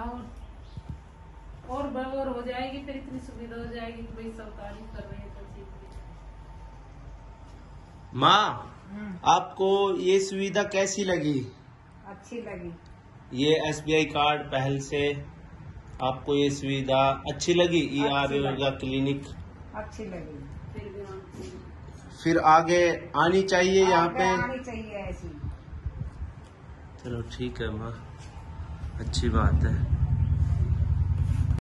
और और ब- हो जाएगी फिर इतनी सुविधा हो जाएगी कि भाई सब तारीफ़ कर रहे हैं तो चीज़ की। माँ हम्म, आपको ये सुविधा कैसी लगी? अच्छी लगी। ये एसबीआई कार्ड पहल से आपको ये सुविधा अच्छी लगी? ई अच्छी आरोग्य क्लिनिक? अच्छी लगी। फिर भी फिर आगे आनी चाहिए यहाँ पे? आनी चाहिए ऐसी। चलो ठीक है माँ। अच्छी बात है।